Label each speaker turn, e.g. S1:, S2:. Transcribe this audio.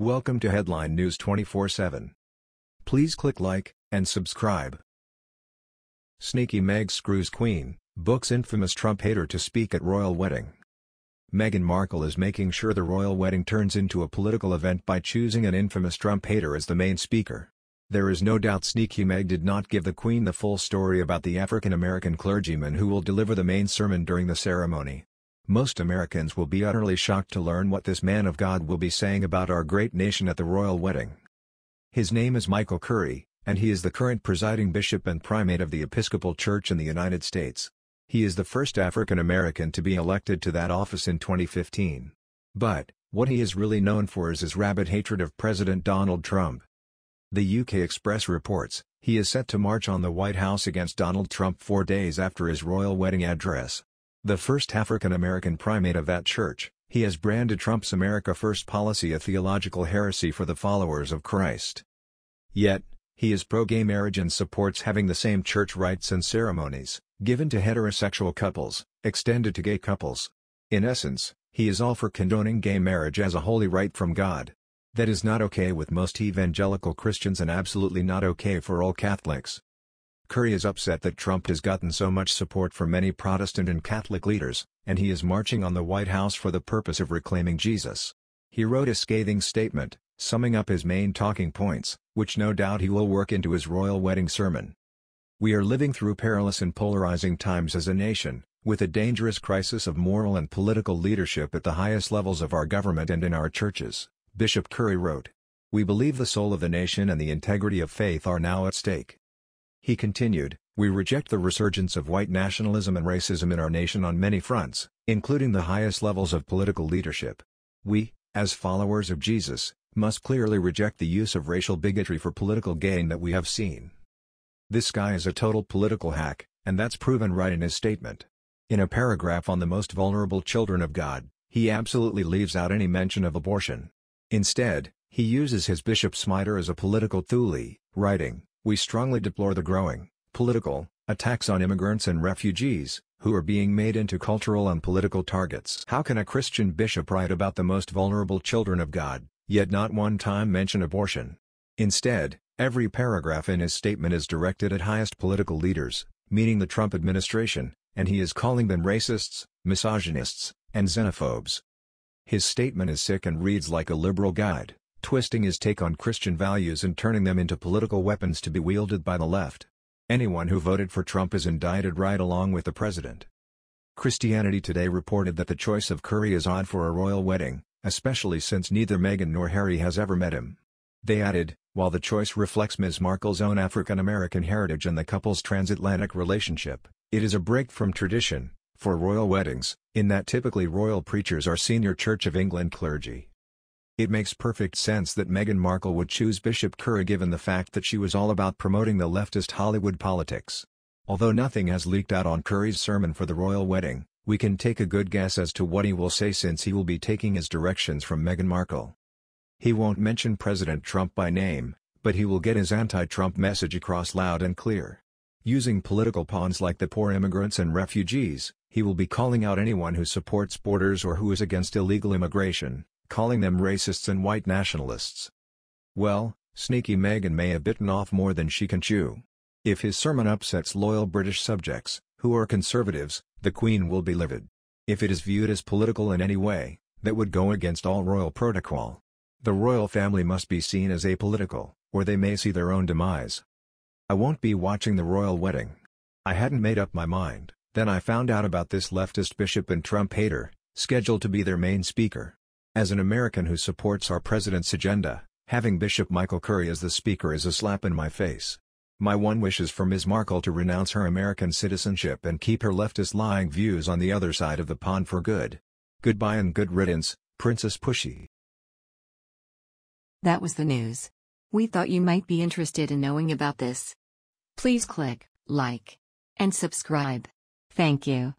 S1: Welcome to Headline News 24/7. Please click like and subscribe. Sneaky Meg screws Queen, books infamous Trump hater to speak at royal wedding. Meghan Markle is making sure the royal wedding turns into a political event by choosing an infamous Trump hater as the main speaker. There is no doubt Sneaky Meg did not give the Queen the full story about the African-American clergyman who will deliver the main sermon during the ceremony. Most Americans will be utterly shocked to learn what this man of God will be saying about our great nation at the royal wedding. His name is Michael Curry, and he is the current presiding bishop and primate of the Episcopal Church in the United States. He is the first African American to be elected to that office in 2015. But, what he is really known for is his rabid hatred of President Donald Trump. The UK Express reports, he is set to march on the White House against Donald Trump four days after his royal wedding address. The first African-American primate of that church, he has branded Trump's America First policy a theological heresy for the followers of Christ. Yet, he is pro-gay marriage and supports having the same church rites and ceremonies, given to heterosexual couples, extended to gay couples. In essence, he is all for condoning gay marriage as a holy right from God. That is not okay with most evangelical Christians and absolutely not okay for all Catholics. Curry is upset that Trump has gotten so much support from many Protestant and Catholic leaders, and he is marching on the White House for the purpose of reclaiming Jesus. He wrote a scathing statement, summing up his main talking points, which no doubt he will work into his royal wedding sermon. We are living through perilous and polarizing times as a nation, with a dangerous crisis of moral and political leadership at the highest levels of our government and in our churches, Bishop Curry wrote. We believe the soul of the nation and the integrity of faith are now at stake. He continued, We reject the resurgence of white nationalism and racism in our nation on many fronts, including the highest levels of political leadership. We, as followers of Jesus, must clearly reject the use of racial bigotry for political gain that we have seen. This guy is a total political hack, and that's proven right in his statement. In a paragraph on the most vulnerable children of God, he absolutely leaves out any mention of abortion. Instead, he uses his bishop's mitre as a political thule, writing, we strongly deplore the growing, political, attacks on immigrants and refugees, who are being made into cultural and political targets. How can a Christian bishop write about the most vulnerable children of God, yet not one time mention abortion? Instead, every paragraph in his statement is directed at highest political leaders, meaning the Trump administration, and he is calling them racists, misogynists, and xenophobes. His statement is sick and reads like a liberal guide twisting his take on Christian values and turning them into political weapons to be wielded by the left. Anyone who voted for Trump is indicted right along with the president. Christianity Today reported that the choice of Curry is odd for a royal wedding, especially since neither Meghan nor Harry has ever met him. They added, while the choice reflects Ms. Markle's own African-American heritage and the couple's transatlantic relationship, it is a break from tradition, for royal weddings, in that typically royal preachers are senior Church of England clergy. It makes perfect sense that Meghan Markle would choose Bishop Curry given the fact that she was all about promoting the leftist Hollywood politics. Although nothing has leaked out on Curry's sermon for the royal wedding, we can take a good guess as to what he will say since he will be taking his directions from Meghan Markle. He won't mention President Trump by name, but he will get his anti-Trump message across loud and clear. Using political pawns like the poor immigrants and refugees, he will be calling out anyone who supports borders or who is against illegal immigration, calling them racists and white nationalists. Well, sneaky Meghan may have bitten off more than she can chew. If his sermon upsets loyal British subjects, who are conservatives, the Queen will be livid. If it is viewed as political in any way, that would go against all royal protocol. The royal family must be seen as apolitical, or they may see their own demise. I won't be watching the royal wedding. I hadn't made up my mind, then I found out about this leftist bishop and Trump hater, scheduled to be their main speaker. As an American who supports our president's agenda, having Bishop Michael Curry as the speaker is a slap in my face. My one wish is for Ms. Markle to renounce her American citizenship and keep her leftist lying views on the other side of the pond for good. Goodbye and good riddance, Princess Pushy.
S2: That was the news. We thought you might be interested in knowing about this. Please click like and subscribe. Thank you.